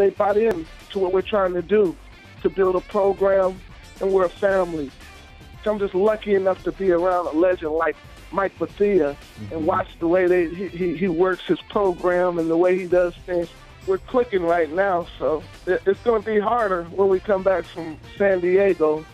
they bought in to what we're trying to do, to build a program, and we're a family. So I'm just lucky enough to be around a legend like Mike Bethea Mm-hmm. and watch the way they he, he, he works his program and the way he does things. We're clicking right now, so it, it's going to be harder when we come back from San Diego